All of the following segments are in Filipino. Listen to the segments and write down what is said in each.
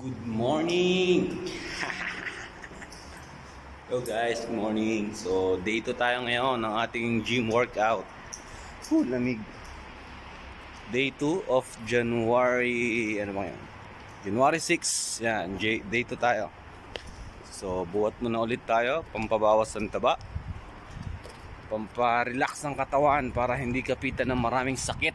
Good morning! Hello guys, good morning. So, day 2 tayo ngayon ng ating gym workout. Oh, lamig. Day 2 of January, ano ba yan? January 6, yan, day 2 tayo. So, buhat muna ulit tayo, pampabawas ng taba. Pamparelax ng katawan para hindi kapitan ng maraming sakit.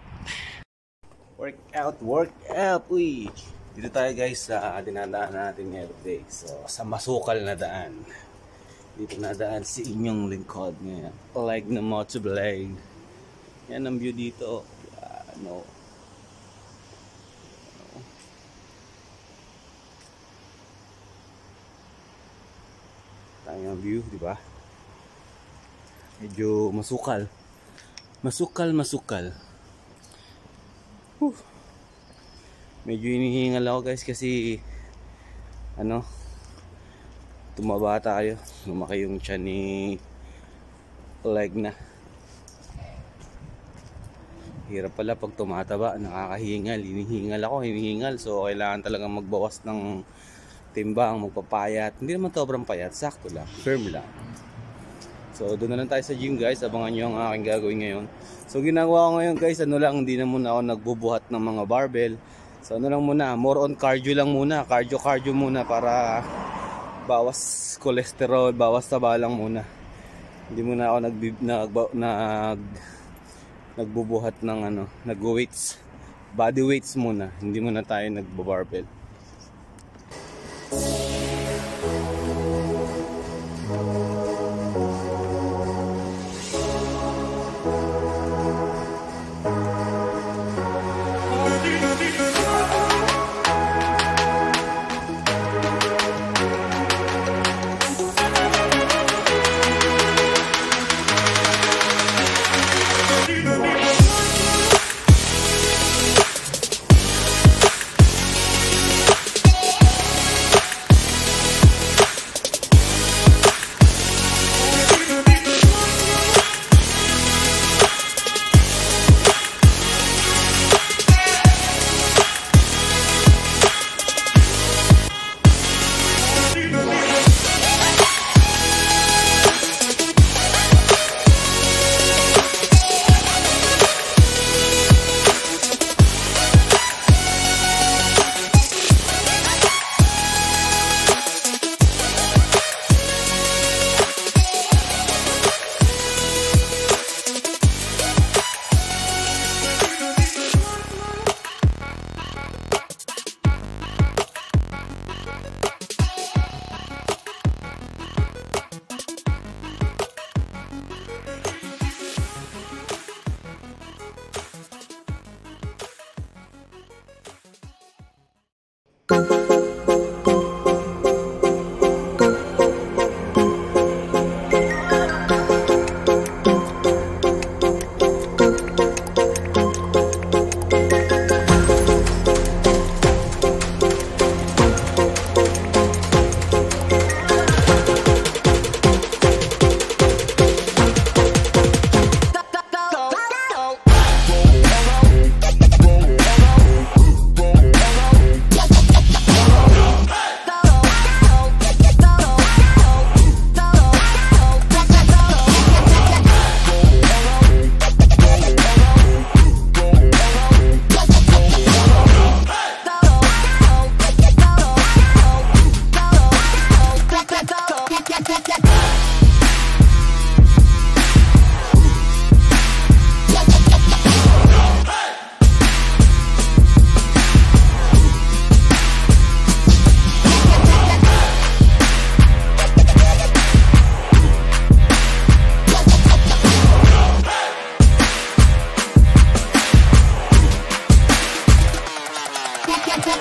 Workout, workout, uy! Dito tayo guys sa dinadaan natin everyday. So, sa masukal na daan. Dito nadaan si inyong lingkod ngayon. Like na motoblade. Yan ang view dito. Ano. Tayong view, di ba? Medyo masukal. Masukal, masukal. Whew medyo hinihingal ako guys kasi ano tumaba tayo. Lumaki yung tiyan ni leg na hirap pala pag tumataba nakakahingal. Hinihingal ako hinihingal. So kailangan talaga magbawas ng timbang magpapayat. Hindi naman sobrang payat sakto lang. Firm lang. So doon na lang tayo sa gym guys. Abangan nyo ang aking gagawin ngayon. So ginagawa ko ngayon guys ano lang hindi na muna ako nagbubuhat ng mga barbell So ano lang muna, more on cardio lang muna, cardio cardio muna para bawas cholesterol, bawas taba lang muna. Hindi muna ako nag nag, nag nagbubuhat ng ano, nag-weights. Body weights muna, hindi muna tayo nagbo-barbell.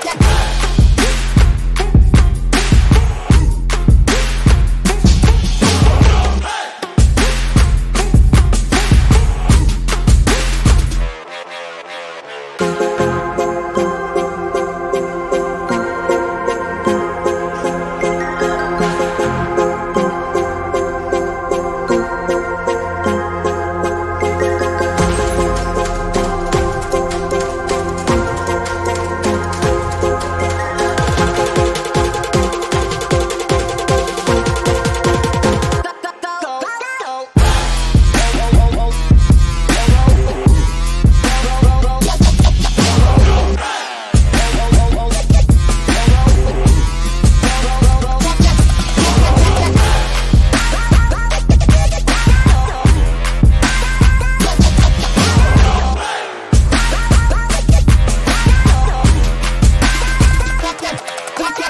Yeah.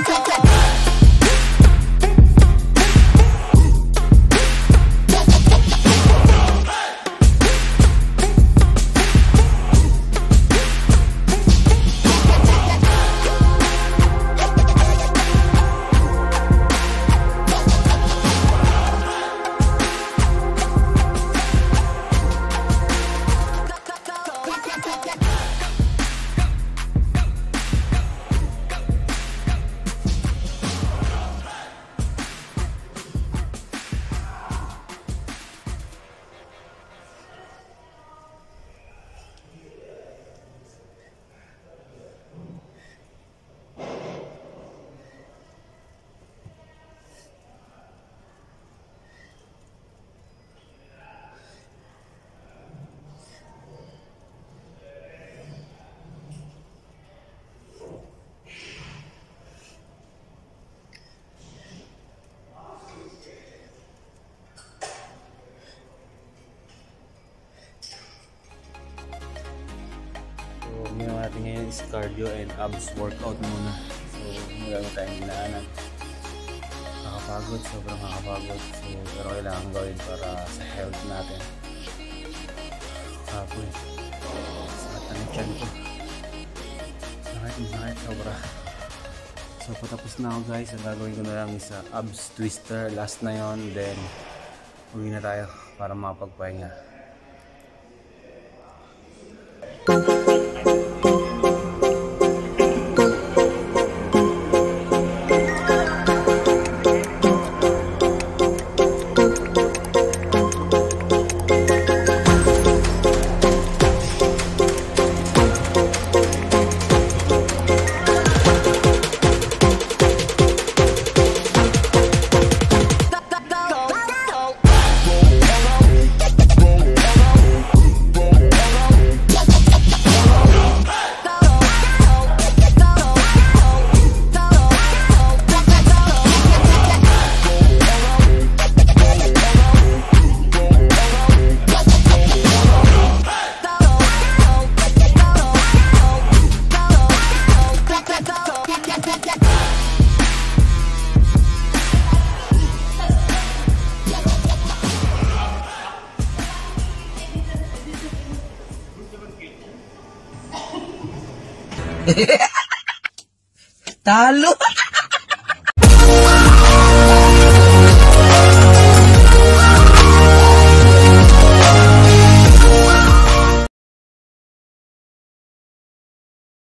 clap, clap, clap. Is cardio and abs workout muna. So, maganda tayong ginaanan. Nakakapagod, sobrang nakakapagod. So, pero kailangan gawin para sa health natin. Kapoy. Sakit ang tiyan ko. Sakit, sakit, sobra. So, patapos na ako guys. Ang gagawin ko na lang is uh, abs twister. Last na yon Then, uwi na tayo para makapagpahinga. Talo!